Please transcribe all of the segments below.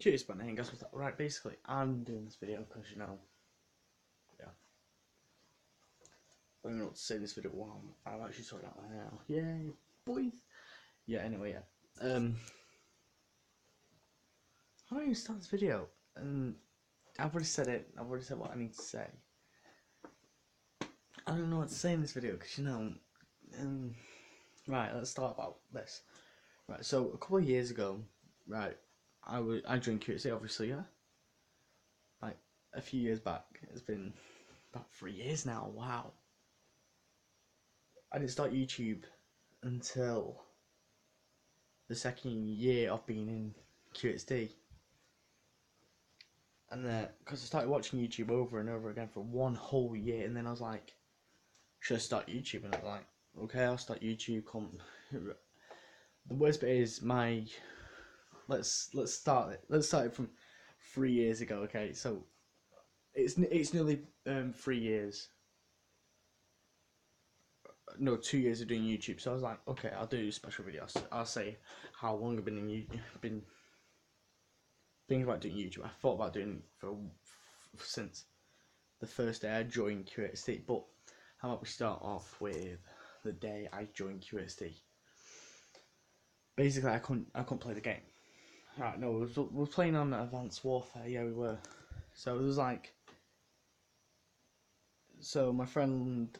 Cheers, but hey, guess what's up? Right, basically, I'm doing this video because, you know, yeah. I don't know what to say in this video. Wow, I've actually sorted out my hair. Yay, boys. Yeah, anyway, yeah. Um, how do even start this video? Um, I've already said it. I've already said what I need to say. I don't know what to say in this video because, you know, um, right, let's start about this. Right, so a couple of years ago, right, I was I joined QXD obviously, yeah. Like a few years back. It's been about three years now. Wow. I didn't start YouTube until the second year of being in QXD. And then, because I started watching YouTube over and over again for one whole year, and then I was like, should I start YouTube? And I was like, okay, I'll start YouTube. Come. The worst bit is my let's let's start it. Let's start it from three years ago. Okay, so it's it's nearly um, three years. No, two years of doing YouTube. So I was like, okay, I'll do special videos. I'll say how long I've been in YouTube, been thinking about doing YouTube. I thought about doing for since the first day I joined QXD. But how about we start off with the day I joined QXD? Basically, I couldn't I couldn't play the game. Right, no, we were, we were playing on Advanced Warfare. Yeah, we were. So it was like. So my friend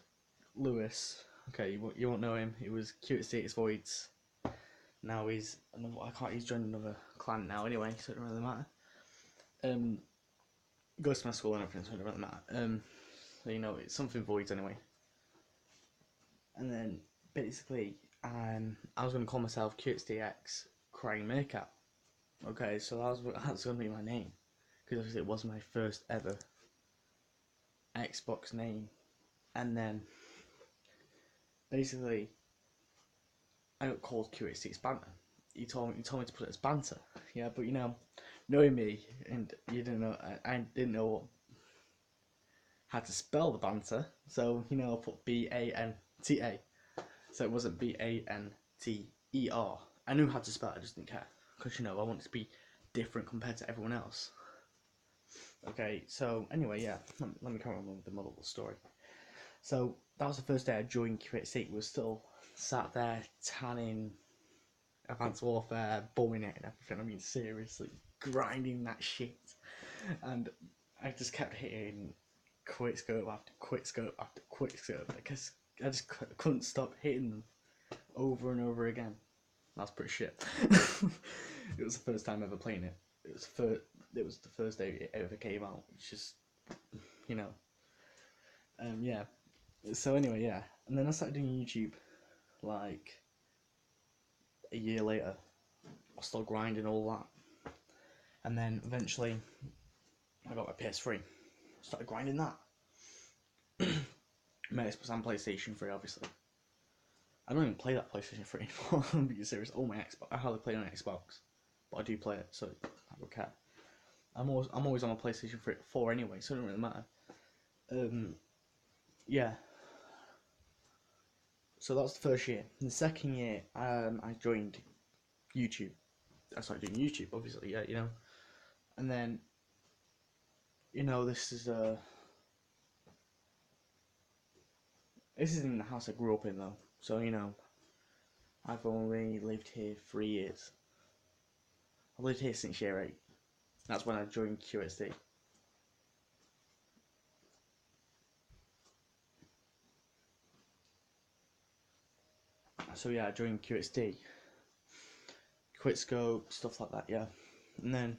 Lewis, okay, you won't, you won't know him. He was cute at Voids. Now he's. I can't. He's joined another clan now. Anyway, so it doesn't really matter. Um, goes to my school and everything, so it doesn't really matter. Um, so you know, it's something Voids anyway. And then basically, um, I was gonna call myself QXDX Crying Makeup Okay, so that was that's gonna be my name. Because it was my first ever Xbox name, and then basically I got called QXD Banter. You told me you told me to put it as banter, yeah, but you know, knowing me and you didn't know I, I didn't know how to spell the banter, so you know I put B A N T A, so it wasn't B A N T E R. I knew how to spell it, I just didn't care because you know I want it to be different compared to everyone else. Okay, so anyway, yeah, let, let me on with the model story. So that was the first day I joined QXD. We were still sat there tanning Advanced Warfare, bombing it and everything. I mean, seriously, grinding that shit. And I just kept hitting quick scope after quick scope after quick scope because I just couldn't stop hitting them over and over again. That's pretty shit. it was the first time ever playing it. It was first. It was the first day it ever came out. It's just, you know. Um. Yeah. So anyway, yeah, and then I started doing YouTube, like. A year later, I was still grinding all that, and then eventually, I got my PS3. Started grinding that. my Xbox and PlayStation 3, obviously. I don't even play that PlayStation 3 anymore. I'm being serious. Oh my Xbox. I hardly play on Xbox, but I do play it, so I don't care. I'm always I'm always on a PlayStation 4 anyway, so it doesn't really matter. Um, yeah. So that's the first year. In the second year, um, I joined YouTube. I started doing YouTube, obviously, yeah, you know. And then, you know, this is a. Uh, this isn't the house I grew up in, though. So, you know, I've only lived here three years. I've lived here since year 8. That's when I joined QXD. So yeah, I joined QXD. Quickscope, stuff like that, yeah. And then,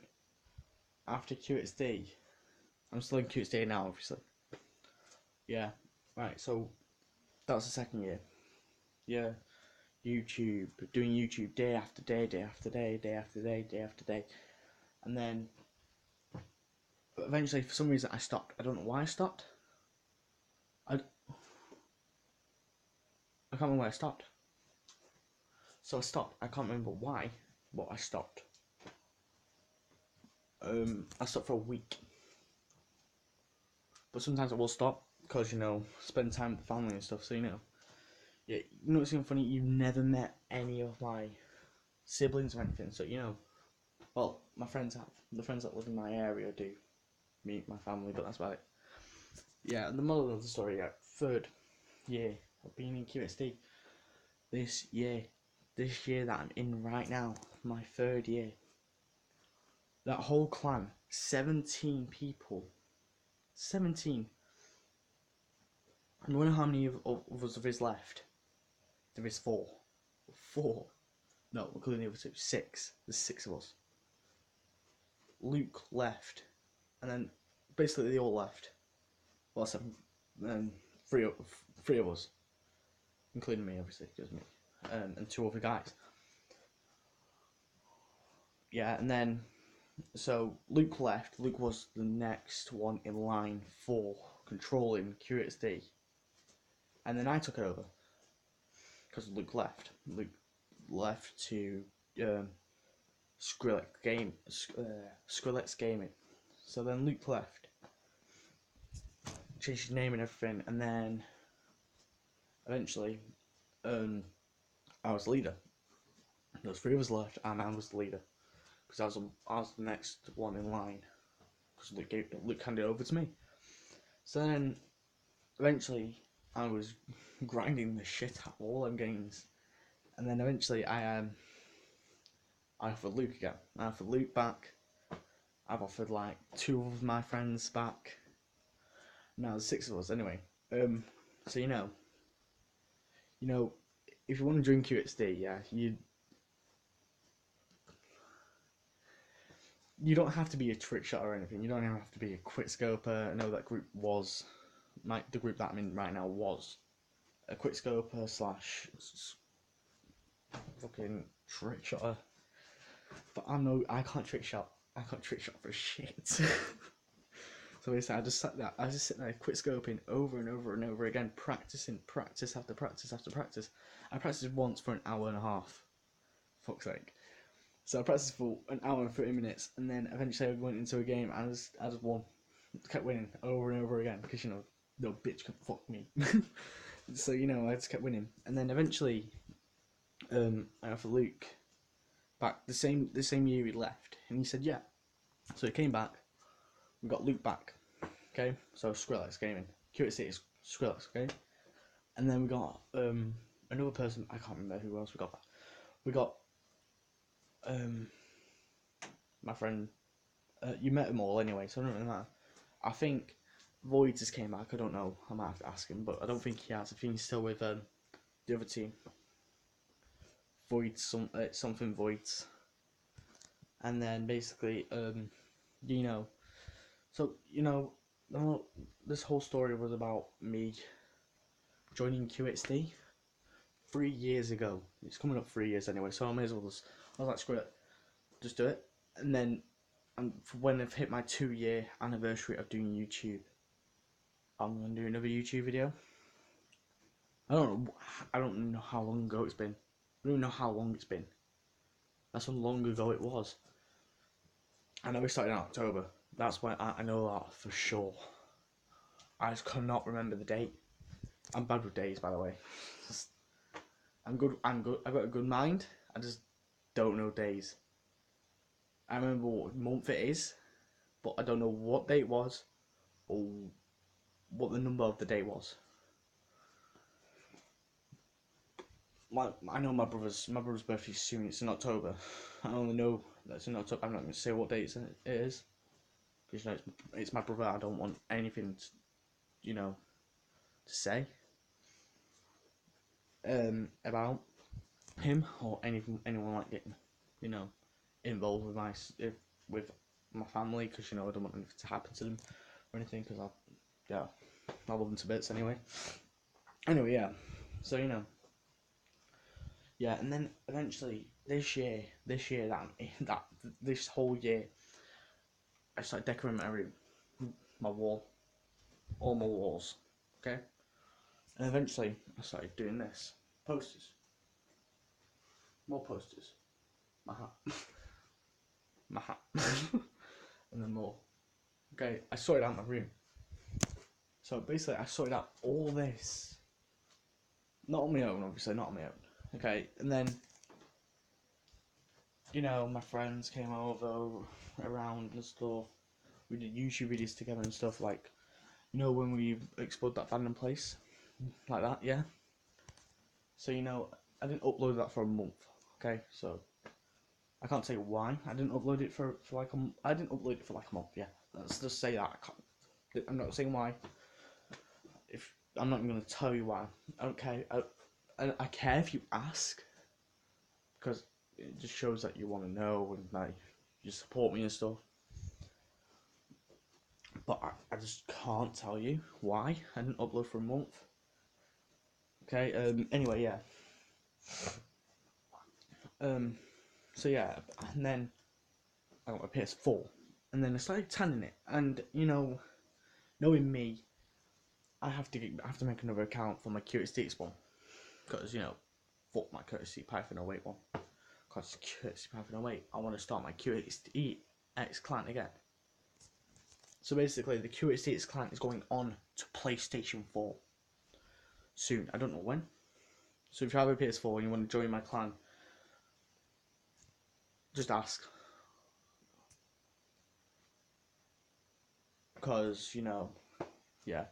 after QXD, I'm still in QXD now, obviously. Yeah, right, so that was the second year yeah, YouTube, doing YouTube day after day, day after day, day after day, day after day, and then eventually, for some reason, I stopped. I don't know why I stopped. I I can't remember why I stopped. So I stopped. I can't remember why, but I stopped. Um, I stopped for a week. But sometimes I will stop because you know spend time with the family and stuff. So you know yeah, you know what's even funny? You've never met any of my siblings or anything, so you know, Well, my friends have. The friends that live in my area do. Me, my family, but that's about it. Yeah, and the moral of the story, yeah, third year of being in QXD. This year, this year that I'm in right now, my third year. That whole clan, 17 people. 17. And wonder how many of, of us of us left? There is four. Four. No, including the other two. Six. There's six of us. Luke left. And then basically they all left. Well, seven. Um, three, of, three of us. Including me, obviously, just me. Um, and two other guys. Yeah, and then. So Luke left. Luke was the next one in line for controlling QXD. And then I took it over. Because Luke left. Luke left to um, Skrillex game uh, Skrillex Gaming. So then Luke left, changed his name and everything, and then eventually, um, I was leader. There was three of us left, and I was the leader because I was I was the next one in line because Luke gave, Luke handed it over to me. So then, eventually, I was grinding the shit out of all them games and then eventually I um I offered Luke again. I offered Luke back. I've offered like two of my friends back. Now there's six of us anyway. Um, so you know, you know, if you want to drink QXD, yeah, you you don't have to be a trick shot or anything. You don't even have to be a quick scoper. I know that group was, my the group that I'm in right now was a quick scoper slash fucking trick shotter. But I'm no, I can't trick shot. I can't trick shot for shit. so basically, I just sat there. I just sitting there, quit scoping over and over and over again, practicing, practice after practice after practice. I practiced once for an hour and a half. Fuck's sake. So I practiced for an hour and thirty minutes, and then eventually I went into a game. And I just, I just won, kept winning over and over again because you know, no bitch can fuck me. so you know, I just kept winning, and then eventually um, I offered Luke back the same the same year he left, and he said yeah. So he came back. We got Luke back. Okay, so Skrillex Gaming, QXD is Skrillex. Okay, and then we got um, another person. I can't remember who else we got back. We got um, my friend. Uh, you met them all anyway, so I don't really matter. I think Void just came back. I don't know. I might have to ask him, but I don't think he has. I think he's still with um, the other team void some uh, something voids and then basically um you know so you know this whole story was about me joining QXD three years ago. It's coming up three years anyway, so I may as well just I was like screw it, just do it. And then and when I've hit my two year anniversary of doing YouTube, I'm gonna do another YouTube video. I don't know I don't know how long ago it's been. I don't know how long it's been. That's how long ago it was. I know we started in October. That's why I, I know that for sure. I just cannot remember the date. I'm bad with days, by the way. I'm good. I'm good. I've got a good mind. I just don't know days. I remember what month it is, but I don't know what date it was, or what the number of the day was. my I know my brother's my brother's birthday soon. It's in October. I only know that's in October. I'm not going to say what date it is because you know it's, it's my brother. I don't want anything, to, you know, to say um about him or anything anyone like getting you know involved with my if, with my family because you know I don't want anything to happen to them or anything because I yeah I love them to bits anyway. Anyway, yeah. So you know yeah, and then eventually this year, this year that that this whole year, I started decorating my room, my wall, all my walls, okay, and eventually I started doing this posters, more posters, my hat, my hat, and then more. Okay, I sorted out my room. So basically, I sorted out all this. Not on my own, obviously, not on my own Okay, and then you know, my friends came over around and stuff. We did YouTube videos together and stuff like, you know, when we explored that abandoned place, like that, yeah. So you know, I didn't upload that for a month. Okay, so I can't say why I didn't upload it for for like a I didn't upload it for like a month. Yeah, let's just say that. I can't, I'm not saying why. If I'm not even gonna tell you why. Okay, I, I, I care if you ask, because it just shows that you want to know and like you support me and stuff. But I, I just can't tell you why I didn't upload for a month. Okay. Um. Anyway, yeah. Um. So yeah, and then I got my PS4, and then I started tanning it, and you know, knowing me, I have to get, I have to make another account for my QXD one, because you know, fuck my courtesy Python 08 one, because courtesy Python 08, I want to start my QXD X client again. So basically, the QXD X client is going on to PlayStation 4 soon. I don't know when. So if you have a PS4 and you want to join my clan, just ask. Because, you know, yeah.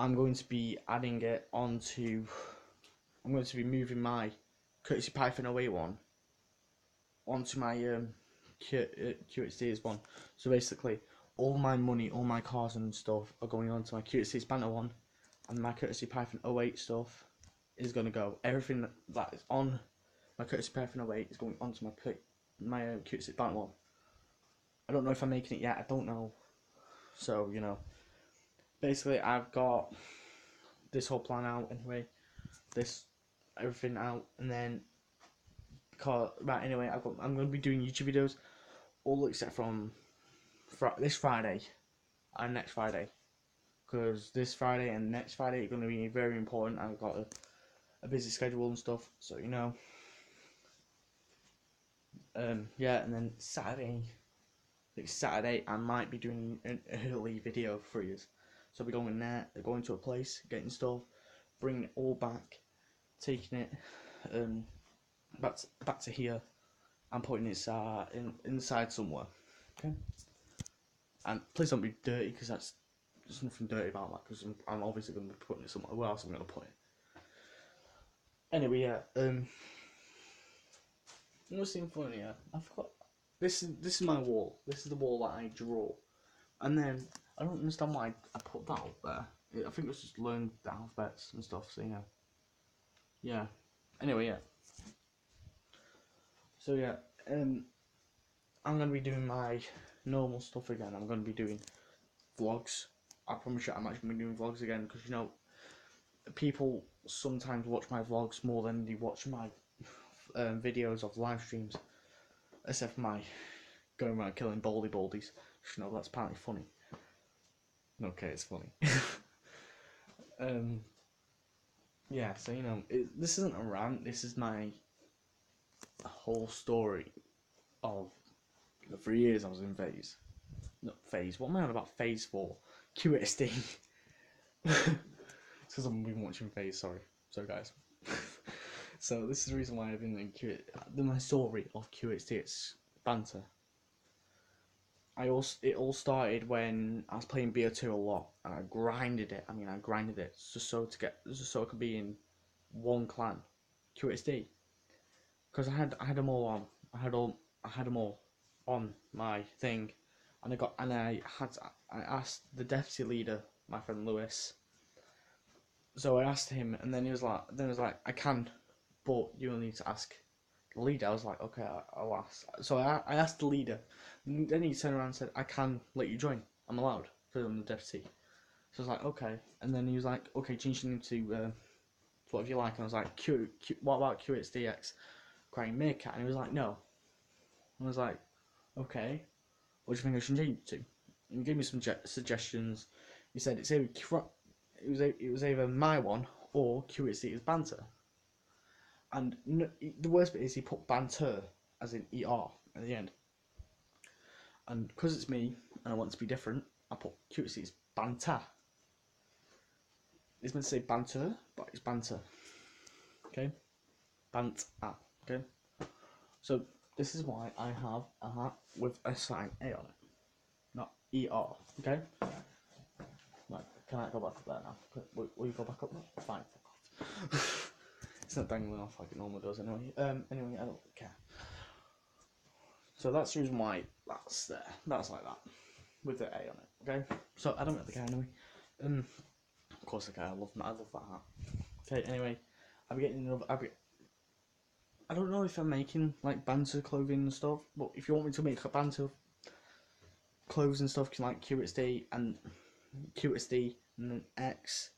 I'm going to be adding it onto. I'm going to be moving my Courtesy Python 081 onto my um, Q, uh, QXD's one. So basically, all my money, all my cars and stuff are going onto my QXD's Banta one, and my Courtesy Python 08 stuff is going to go. Everything that, is on my Courtesy Python 08 is going onto my my uh, QXD Banta one. I don't know if I'm making it yet. I don't know. So you know, basically, I've got this whole plan out anyway. This everything out, and then because right anyway, I've got I'm going to be doing YouTube videos, all except from fr- this Friday and next Friday, because this Friday and next Friday are going to be very important. I've got a, a busy schedule and stuff, so you know. Um, yeah, and then Saturday, like Saturday, I might be doing an early video for you. So we're going in there, going to a place, getting stuff, bringing it all back, taking it um, back to, back to here, and putting it uh, in, inside somewhere. Okay. And please don't be dirty because that's there's nothing dirty about that because I'm, I'm obviously going to be putting it somewhere. Where else am I going to put it? Anyway, yeah. Um, what's even funny? Yeah, I forgot. This is this is my wall. This is the wall that I draw, and then I don't understand why I put that up there. I think it was just learn the alphabets and stuff. So yeah, yeah. Anyway, yeah. So yeah, um, I'm gonna be doing my normal stuff again. I'm gonna be doing vlogs. I promise you, I'm actually gonna be doing vlogs again because you know, people sometimes watch my vlogs more than they watch my um, videos of live streams, except for my going around killing baldy baldies. You know that's apparently funny. Okay, it's funny. um, yeah, so you know, it, this isn't a rant. This is my whole story of the three years I was in phase. Not phase. What am I on about? Phase four. It's because I've been watching phase. Sorry, So guys. so this is the reason why I've been in Q. My story of QXD. It's banter. I also it all started when I was playing BO2 a lot and I grinded it. I mean, I grinded it just so to get just so I could be in one clan, QXD, because I had I had them all on. I had all I had them all on my thing, and I got and I had I asked the deputy leader, my friend Lewis. So I asked him, and then he was like, then he was like, I can, but you will need to ask leader. I was like, okay, I'll ask. So I I asked the leader. Then he turned around and said, I can let you join. I'm allowed because I'm the deputy. So I was like, okay. And then he was like, okay, change your name to uh, whatever you like. And I was like, Q, Q what about QXDX? Crying Meerkat. And he was like, no. And I was like, okay. What do you think I should change it to? And he gave me some suggestions. He said it's either it was it was either my one or QXD's banter. And the worst bit is he put banter as in ER at the end. And because it's me and I want to be different, I put QXD's banter. It's meant to say banter, but it's banter. Okay? Banter. Okay? So this is why I have a hat with a sign A on it, not ER. Okay. Can I go back up there now? Will, will you go back up? Fine. it's not dangling off like it normally does anyway. Um. Anyway, I don't care. So that's the reason why that's there. That's like that with the A on it. Okay. So I don't really care anyway. Um. Of course I care. I love I love that hat. Okay. Anyway, I'll be getting another. I'll be, I don't know if I'm making like banter clothing and stuff, but if you want me to make a banter clothes and stuff, can like QXD and QXD and an X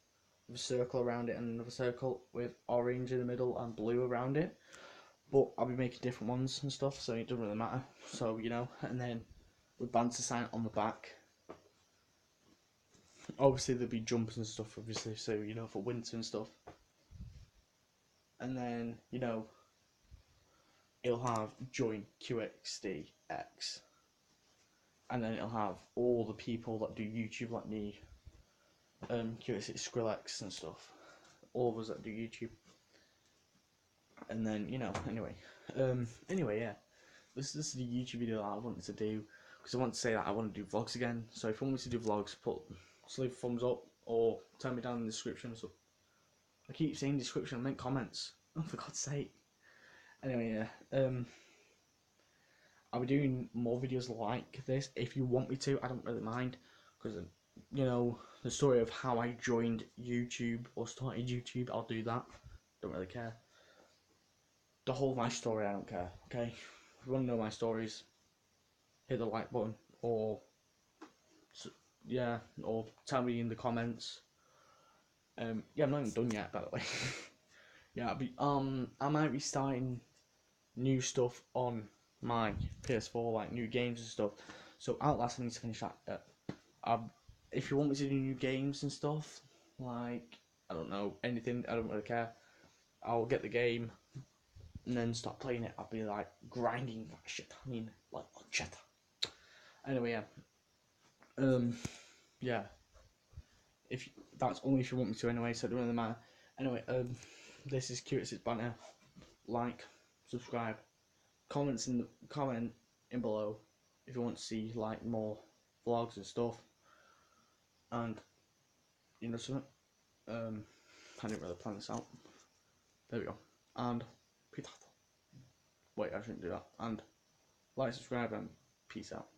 circle around it and another circle with orange in the middle and blue around it. But I'll be making different ones and stuff, so it doesn't really matter. So you know, and then with banter sign on the back. Obviously there'll be jumpers and stuff, obviously, so you know for winter and stuff. And then you know it'll have join QXDX. And then it'll have all the people that do YouTube like me, um, QXD Skrillex and stuff. All of us that do YouTube. And then, you know, anyway. Um, anyway, yeah. This, this is the YouTube video that I wanted to do. Because I want to say that I want to do vlogs again. So if you want me to do vlogs, put just leave a thumbs up or tell me down in the description. So I keep saying description, I meant comments. Oh, for God's sake. Anyway, yeah. Um, I'll be doing more videos like this if you want me to. I don't really mind because you know the story of how I joined YouTube or started YouTube. I'll do that. Don't really care. The whole my story, I don't care. Okay, if you want to know my stories, hit the like button or yeah, or tell me in the comments. Um, yeah, I'm not even done yet, by the way. yeah, I'll be um, I might be starting new stuff on my PS4, like new games and stuff. So Outlast, I need to finish that. Uh, um, if you want me to do new games and stuff, like I don't know anything, I don't really care. I'll get the game and then start playing it. I'll be like grinding that shit. I mean, like shit. Anyway, yeah. Um, yeah. If that's only if you want me to, anyway. So it doesn't really matter. Anyway, um, this is. It's Banta. Like, subscribe comments in the comment in below if you want to see like more vlogs and stuff and you know something um I didn't really plan this out. There we go. And peace out. Wait I shouldn't do that. And like subscribe and peace out